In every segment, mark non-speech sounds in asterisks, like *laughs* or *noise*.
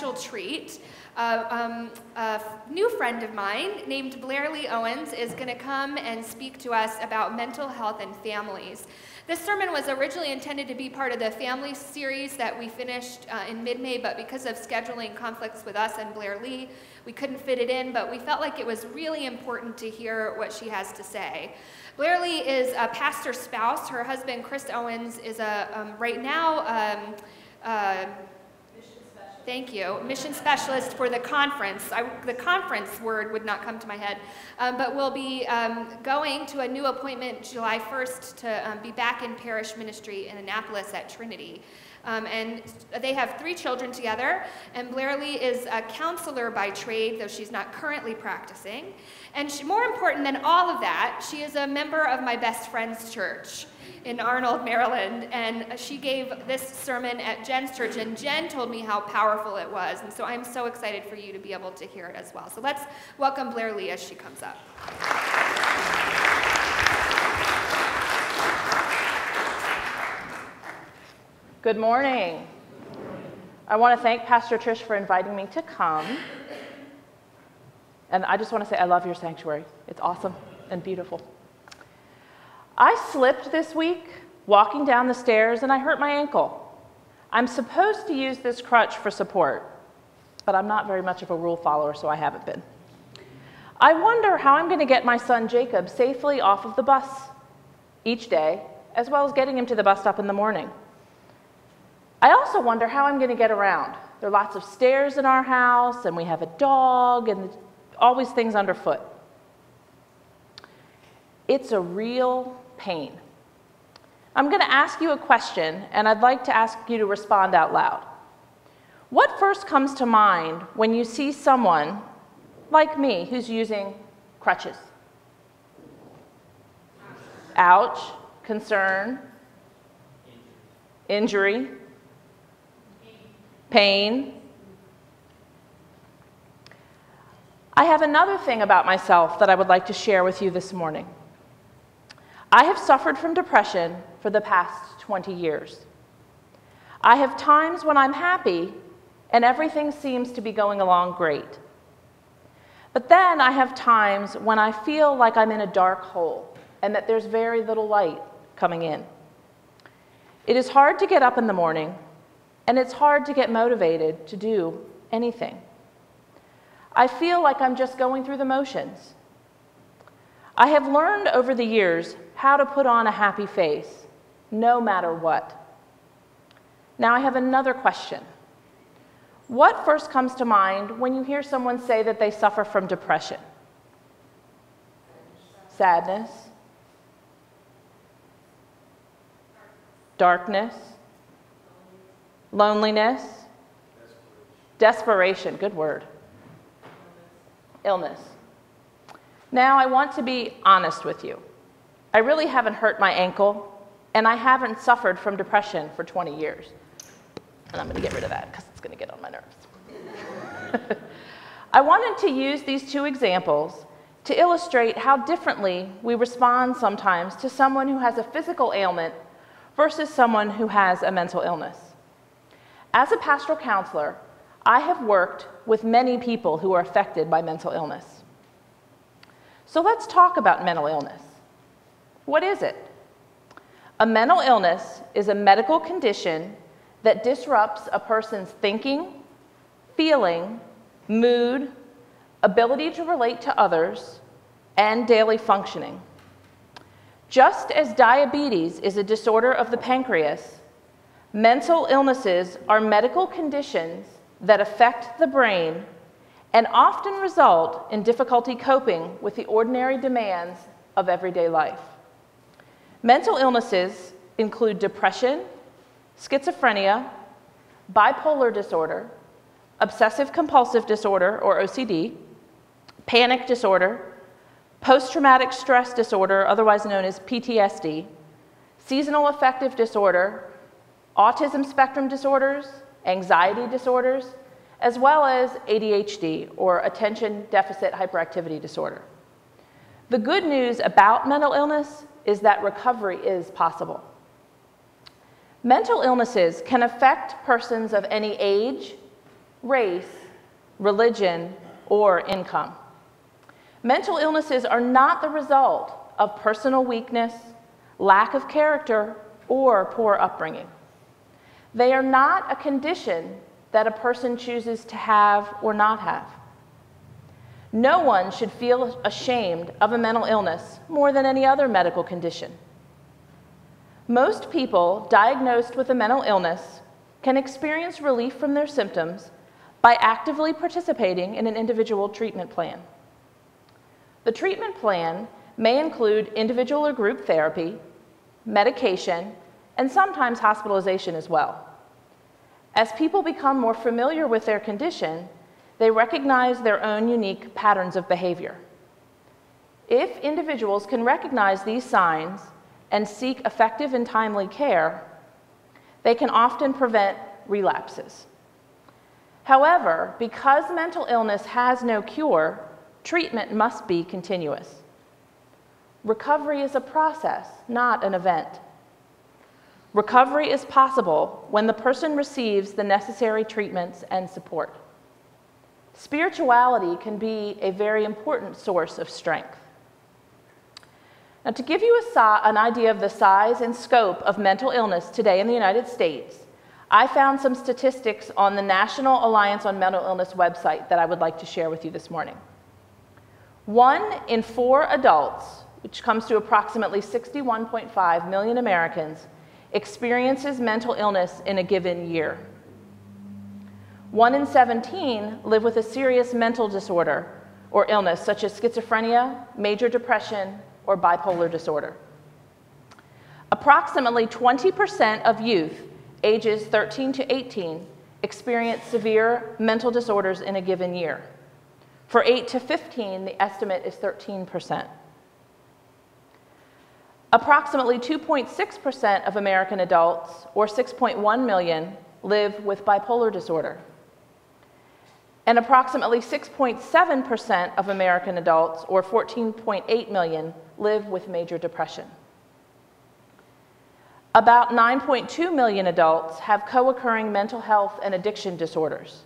special treat. Uh, um, a new friend of mine named Blairlee Owens is going to come and speak to us about mental health and families. This sermon was originally intended to be part of the family series that we finished uh, in mid May, but because of scheduling conflicts with us and Blairlee, we couldn't fit it in, but we felt like it was really important to hear what she has to say. Blairlee is a pastor's spouse. Her husband, Chris Owens, is a, um, right now, um, uh, Thank you. Mission specialist for the conference. I, the conference word would not come to my head, um, but we'll be um, going to a new appointment July 1st to um, be back in parish ministry in Annapolis at Trinity. Um, and they have three children together, and Blairlee is a counselor by trade, though she's not currently practicing. And she, more important than all of that, she is a member of my best friend's church in Arnold, Maryland, and she gave this sermon at Jen's church, and Jen told me how powerful it was, and so I'm so excited for you to be able to hear it as well. So let's welcome Blairlee as she comes up. Good morning. I want to thank Pastor Trish for inviting me to come. And I just want to say I love your sanctuary. It's awesome and beautiful. I slipped this week walking down the stairs and I hurt my ankle. I'm supposed to use this crutch for support, but I'm not very much of a rule follower, so I haven't been. I wonder how I'm going to get my son Jacob safely off of the bus each day, as well as getting him to the bus stop in the morning. I also wonder how I'm going to get around. There are lots of stairs in our house, and we have a dog, and always things underfoot. It's a real pain. I'm going to ask you a question, and I'd like to ask you to respond out loud. What first comes to mind when you see someone like me who's using crutches? Ouch, concern, injury, pain. I have another thing about myself that I would like to share with you this morning. I have suffered from depression for the past 20 years. I have times when I'm happy and everything seems to be going along great. But then I have times when I feel like I'm in a dark hole and that there's very little light coming in. It is hard to get up in the morning and it's hard to get motivated to do anything. I feel like I'm just going through the motions. I have learned over the years how to put on a happy face, no matter what. Now, I have another question. What first comes to mind when you hear someone say that they suffer from depression? Sadness, darkness, loneliness, desperation, good word, illness. Now, I want to be honest with you. I really haven't hurt my ankle, and I haven't suffered from depression for 20 years. And I'm going to get rid of that because it's going to get on my nerves. *laughs* I wanted to use these two examples to illustrate how differently we respond sometimes to someone who has a physical ailment versus someone who has a mental illness. As a pastoral counselor, I have worked with many people who are affected by mental illness. So let's talk about mental illness. What is it? A mental illness is a medical condition that disrupts a person's thinking, feeling, mood, ability to relate to others, and daily functioning. Just as diabetes is a disorder of the pancreas, mental illnesses are medical conditions that affect the brain and often result in difficulty coping with the ordinary demands of everyday life. Mental illnesses include depression, schizophrenia, bipolar disorder, obsessive compulsive disorder or OCD, panic disorder, post traumatic stress disorder, otherwise known as PTSD, seasonal affective disorder, autism spectrum disorders, anxiety disorders, as well as ADHD or attention deficit hyperactivity disorder. The good news about mental illness is that recovery is possible. Mental illnesses can affect persons of any age, race, religion, or income. Mental illnesses are not the result of personal weakness, lack of character, or poor upbringing. They are not a condition that a person chooses to have or not have. No one should feel ashamed of a mental illness more than any other medical condition. Most people diagnosed with a mental illness can experience relief from their symptoms by actively participating in an individual treatment plan. The treatment plan may include individual or group therapy, medication, and sometimes hospitalization as well. As people become more familiar with their condition, they recognize their own unique patterns of behavior. If individuals can recognize these signs and seek effective and timely care, they can often prevent relapses. However, because mental illness has no cure, treatment must be continuous. Recovery is a process, not an event. Recovery is possible when the person receives the necessary treatments and support. Spirituality can be a very important source of strength. Now, to give you an idea of the size and scope of mental illness today in the United States, I found some statistics on the National Alliance on Mental Illness website that I would like to share with you this morning. One in four adults, which comes to approximately 61.5 million Americans, experiences mental illness in a given year. One in 17 live with a serious mental disorder or illness, such as schizophrenia, major depression, or bipolar disorder. Approximately 20% of youth ages 13 to 18 experience severe mental disorders in a given year. For 8 to 15, the estimate is 13%. Approximately 2.6% of American adults, or 6.1 million, live with bipolar disorder. And approximately 6.7% of American adults, or 14.8 million, live with major depression. About 9.2 million adults have co occurring mental health and addiction disorders.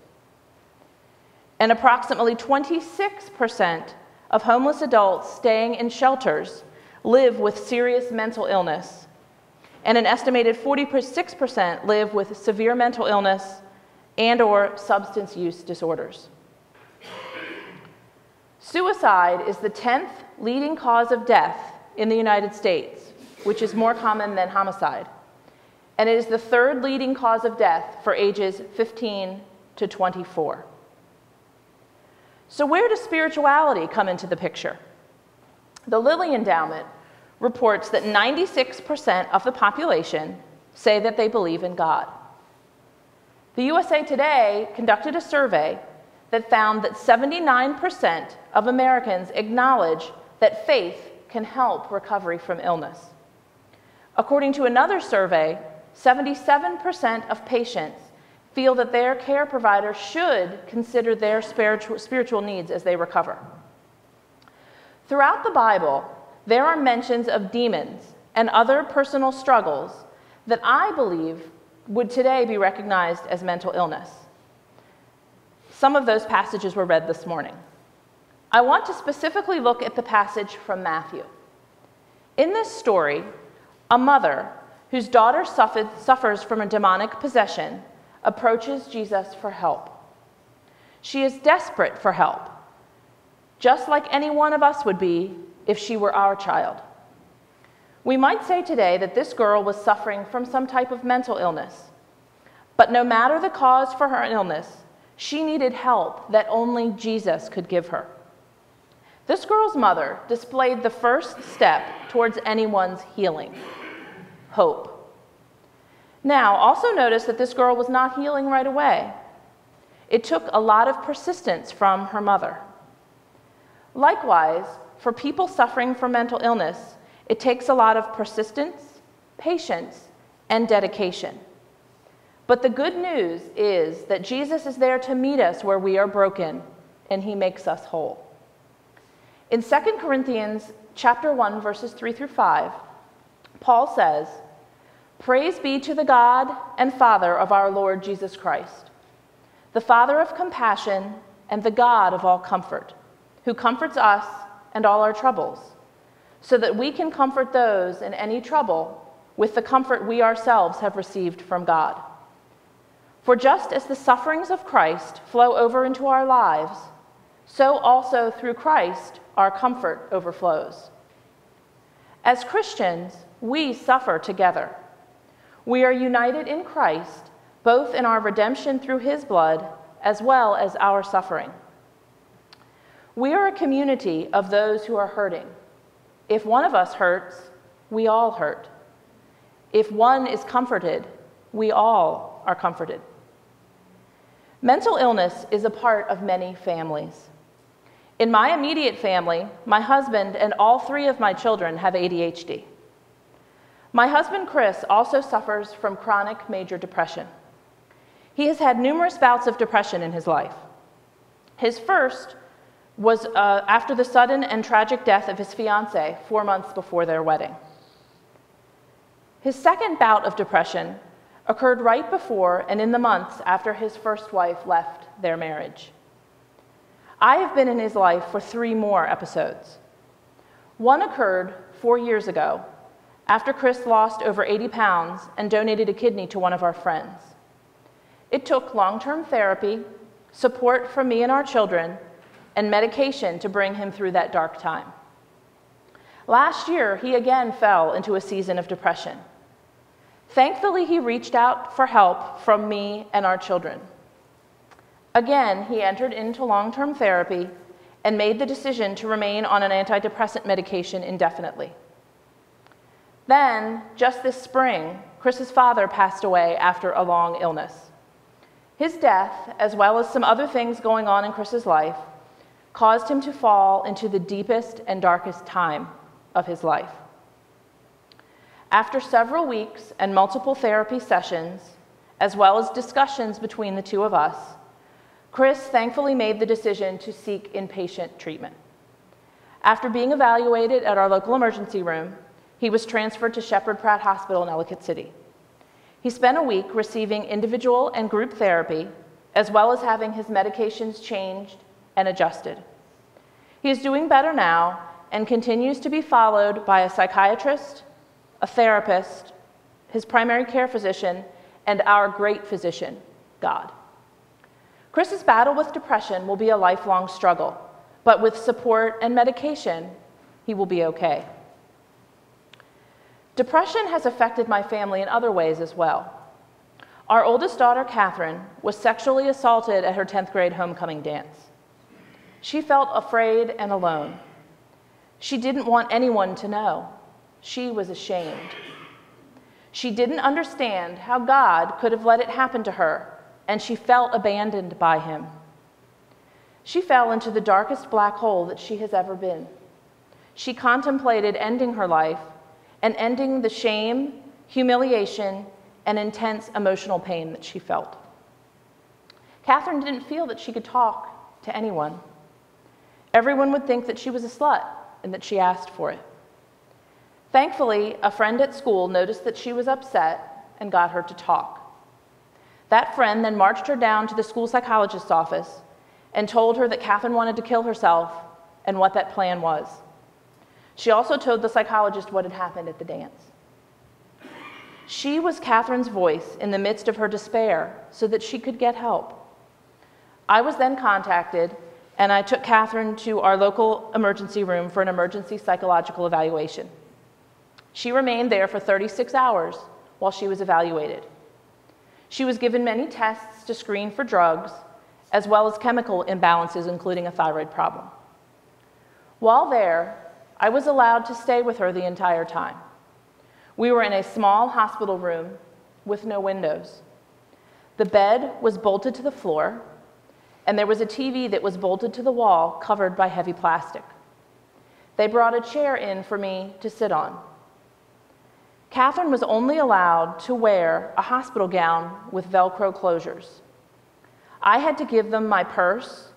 And approximately 26% of homeless adults staying in shelters live with serious mental illness, and an estimated 46% live with severe mental illness and or substance use disorders. Suicide is the 10th leading cause of death in the United States, which is more common than homicide. And it is the third leading cause of death for ages 15 to 24. So, where does spirituality come into the picture? The Lilly Endowment reports that 96% of the population say that they believe in God. The USA Today conducted a survey that found that 79% of Americans acknowledge that faith can help recovery from illness. According to another survey, 77% of patients feel that their care provider should consider their spiritual needs as they recover. Throughout the Bible, there are mentions of demons and other personal struggles that I believe would today be recognized as mental illness. Some of those passages were read this morning. I want to specifically look at the passage from Matthew. In this story, a mother whose daughter suffered, suffers from a demonic possession approaches Jesus for help. She is desperate for help, just like any one of us would be if she were our child. We might say today that this girl was suffering from some type of mental illness. But no matter the cause for her illness, she needed help that only Jesus could give her. This girl's mother displayed the first step towards anyone's healing hope. Now, also notice that this girl was not healing right away. It took a lot of persistence from her mother. Likewise, for people suffering from mental illness, it takes a lot of persistence, patience, and dedication. But the good news is that Jesus is there to meet us where we are broken, and he makes us whole. In 2 Corinthians chapter 1 verses 3 through 5, Paul says, "Praise be to the God and Father of our Lord Jesus Christ. the Father of compassion and the God of all comfort, who comforts us and all our troubles, so that we can comfort those in any trouble with the comfort we ourselves have received from God. For just as the sufferings of Christ flow over into our lives, so also through Christ our comfort overflows. As Christians, we suffer together. We are united in Christ, both in our redemption through his blood as well as our suffering. We are a community of those who are hurting. If one of us hurts, we all hurt. If one is comforted, we all are comforted. Mental illness is a part of many families. In my immediate family, my husband and all three of my children have ADHD. My husband, Chris, also suffers from chronic major depression. He has had numerous bouts of depression in his life. His first was uh, after the sudden and tragic death of his fiancee four months before their wedding. His second bout of depression occurred right before and in the months after his first wife left their marriage. I have been in his life for three more episodes. One occurred four years ago after Chris lost over 80 pounds and donated a kidney to one of our friends. It took long term therapy, support from me and our children, and medication to bring him through that dark time. Last year, he again fell into a season of depression. Thankfully, he reached out for help from me and our children. Again, he entered into long term therapy and made the decision to remain on an antidepressant medication indefinitely. Then, just this spring, Chris's father passed away after a long illness. His death, as well as some other things going on in Chris's life, caused him to fall into the deepest and darkest time of his life. After several weeks and multiple therapy sessions, as well as discussions between the two of us, Chris thankfully made the decision to seek inpatient treatment. After being evaluated at our local emergency room, he was transferred to Sheppard Pratt Hospital in Ellicott City. He spent a week receiving individual and group therapy, as well as having his medications changed and adjusted. He is doing better now and continues to be followed by a psychiatrist, a therapist, his primary care physician, and our great physician, God. Chris's battle with depression will be a lifelong struggle, but with support and medication, he will be okay. Depression has affected my family in other ways as well. Our oldest daughter, Catherine, was sexually assaulted at her 10th grade homecoming dance. She felt afraid and alone. She didn't want anyone to know. She was ashamed. She didn't understand how God could have let it happen to her, and she felt abandoned by Him. She fell into the darkest black hole that she has ever been. She contemplated ending her life and ending the shame, humiliation, and intense emotional pain that she felt. Catherine didn't feel that she could talk to anyone. Everyone would think that she was a slut and that she asked for it. Thankfully, a friend at school noticed that she was upset and got her to talk. That friend then marched her down to the school psychologist's office and told her that Catherine wanted to kill herself and what that plan was. She also told the psychologist what had happened at the dance. She was Catherine's voice in the midst of her despair so that she could get help. I was then contacted and I took Catherine to our local emergency room for an emergency psychological evaluation. She remained there for 36 hours while she was evaluated. She was given many tests to screen for drugs, as well as chemical imbalances, including a thyroid problem. While there, I was allowed to stay with her the entire time. We were in a small hospital room with no windows. The bed was bolted to the floor, and there was a TV that was bolted to the wall covered by heavy plastic. They brought a chair in for me to sit on. Catherine was only allowed to wear a hospital gown with Velcro closures. I had to give them my purse,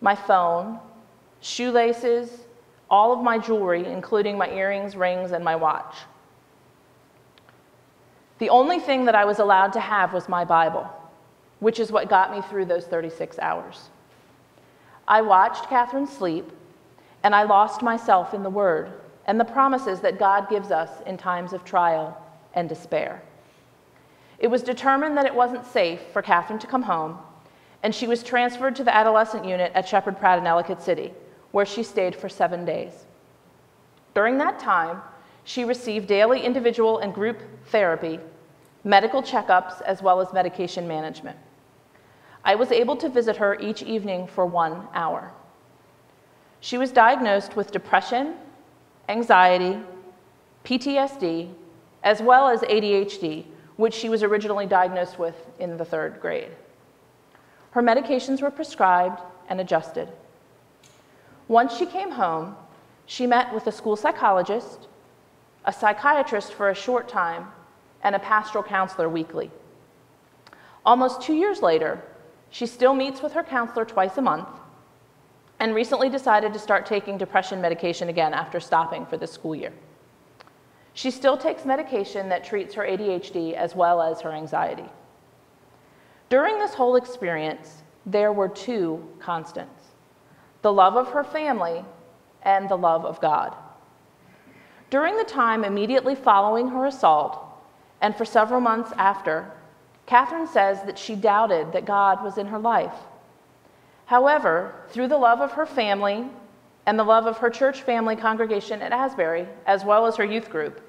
my phone, shoelaces, all of my jewelry, including my earrings, rings, and my watch. The only thing that I was allowed to have was my Bible. Which is what got me through those 36 hours. I watched Catherine sleep, and I lost myself in the Word and the promises that God gives us in times of trial and despair. It was determined that it wasn't safe for Catherine to come home, and she was transferred to the adolescent unit at Sheppard Pratt in Ellicott City, where she stayed for seven days. During that time, she received daily individual and group therapy, medical checkups, as well as medication management. I was able to visit her each evening for one hour. She was diagnosed with depression, anxiety, PTSD, as well as ADHD, which she was originally diagnosed with in the third grade. Her medications were prescribed and adjusted. Once she came home, she met with a school psychologist, a psychiatrist for a short time, and a pastoral counselor weekly. Almost two years later, she still meets with her counselor twice a month and recently decided to start taking depression medication again after stopping for this school year. She still takes medication that treats her ADHD as well as her anxiety. During this whole experience, there were two constants the love of her family and the love of God. During the time immediately following her assault, and for several months after, Catherine says that she doubted that God was in her life. However, through the love of her family and the love of her church family congregation at Asbury, as well as her youth group,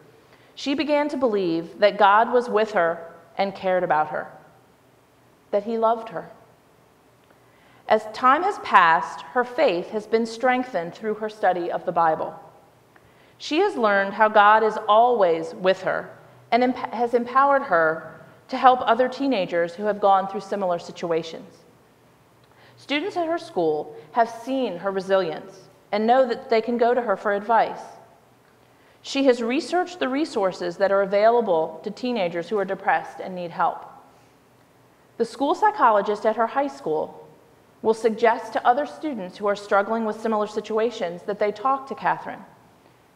she began to believe that God was with her and cared about her, that He loved her. As time has passed, her faith has been strengthened through her study of the Bible. She has learned how God is always with her and has empowered her to help other teenagers who have gone through similar situations. Students at her school have seen her resilience and know that they can go to her for advice. She has researched the resources that are available to teenagers who are depressed and need help. The school psychologist at her high school will suggest to other students who are struggling with similar situations that they talk to Catherine.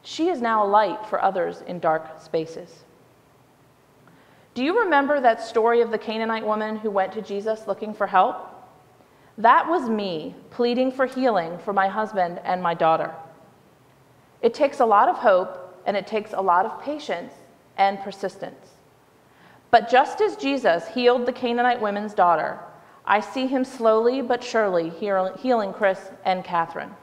She is now a light for others in dark spaces. Do you remember that story of the Canaanite woman who went to Jesus looking for help? That was me pleading for healing for my husband and my daughter. It takes a lot of hope and it takes a lot of patience and persistence. But just as Jesus healed the Canaanite woman's daughter, I see him slowly but surely healing Chris and Catherine.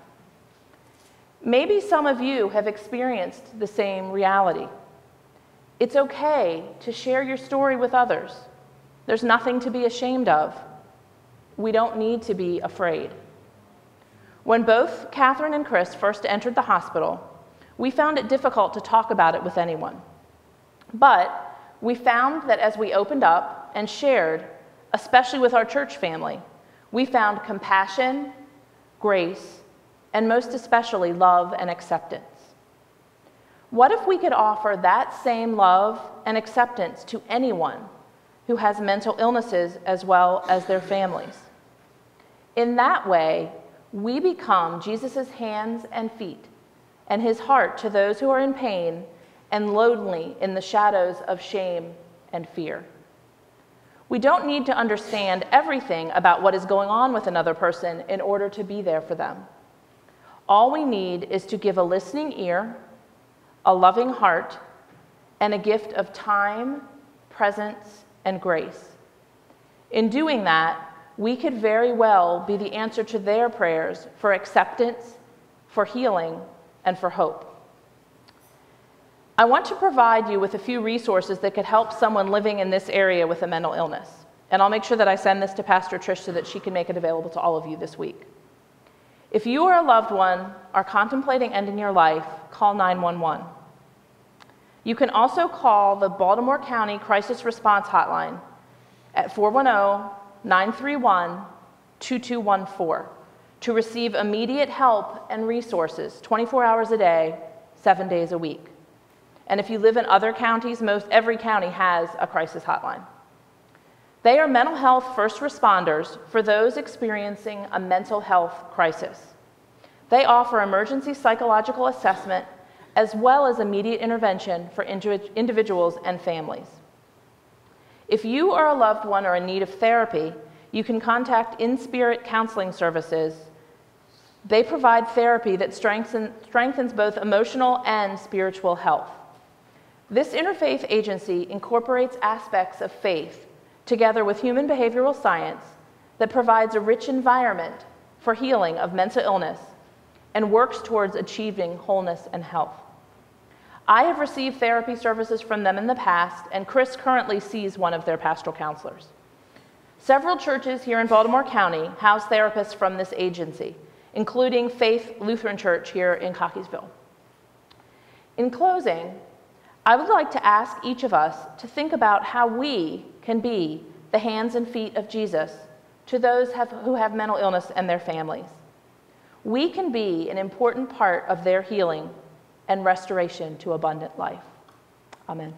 Maybe some of you have experienced the same reality. It's okay to share your story with others. There's nothing to be ashamed of. We don't need to be afraid. When both Catherine and Chris first entered the hospital, we found it difficult to talk about it with anyone. But we found that as we opened up and shared, especially with our church family, we found compassion, grace, and most especially love and acceptance. What if we could offer that same love and acceptance to anyone who has mental illnesses as well as their families? In that way, we become Jesus' hands and feet and his heart to those who are in pain and lonely in the shadows of shame and fear. We don't need to understand everything about what is going on with another person in order to be there for them. All we need is to give a listening ear a loving heart, and a gift of time, presence, and grace. In doing that, we could very well be the answer to their prayers for acceptance, for healing, and for hope. I want to provide you with a few resources that could help someone living in this area with a mental illness. And I'll make sure that I send this to Pastor Trish so that she can make it available to all of you this week. If you or a loved one are contemplating ending your life, call 911. You can also call the Baltimore County Crisis Response Hotline at 410 931 2214 to receive immediate help and resources 24 hours a day, seven days a week. And if you live in other counties, most every county has a crisis hotline. They are mental health first responders for those experiencing a mental health crisis. They offer emergency psychological assessment as well as immediate intervention for individuals and families. If you or a loved one are in need of therapy you can contact In Spirit Counseling Services. They provide therapy that strengthen, strengthens both emotional and spiritual health. This interfaith agency incorporates aspects of faith together with human behavioral science that provides a rich environment for healing of mental illness and works towards achieving wholeness and health. I have received therapy services from them in the past, and Chris currently sees one of their pastoral counselors. Several churches here in Baltimore County house therapists from this agency, including Faith Lutheran Church here in Cockeysville. In closing, I would like to ask each of us to think about how we can be the hands and feet of Jesus to those have, who have mental illness and their families. We can be an important part of their healing and restoration to abundant life. Amen.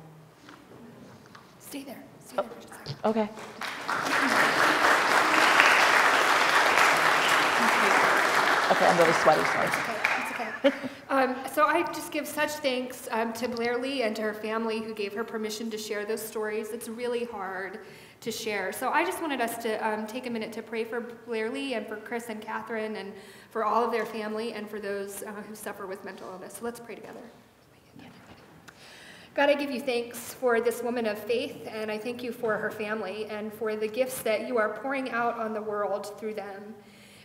Stay there. Stay there just a second. Okay. Okay, I'm really sweaty, sorry. Okay, it's okay. Um, so I just give such thanks um, to Blairlee and to her family who gave her permission to share those stories. It's really hard to share. So I just wanted us to um, take a minute to pray for Blairlee and for Chris and Catherine and for all of their family and for those uh, who suffer with mental illness. So let's pray together. God, I give you thanks for this woman of faith, and I thank you for her family and for the gifts that you are pouring out on the world through them.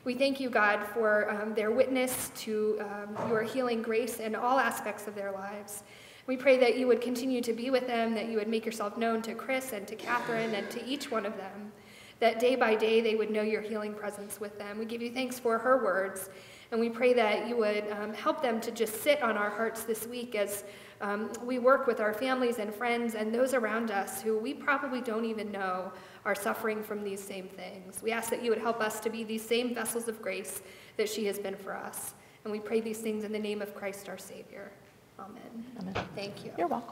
We thank you, God, for um, their witness to um, your healing grace in all aspects of their lives. We pray that you would continue to be with them, that you would make yourself known to Chris and to Catherine and to each one of them, that day by day they would know your healing presence with them. We give you thanks for her words, and we pray that you would um, help them to just sit on our hearts this week as um, we work with our families and friends and those around us who we probably don't even know are suffering from these same things. We ask that you would help us to be these same vessels of grace that she has been for us. And we pray these things in the name of Christ our Savior. Amen. Amen. Thank you. You're welcome.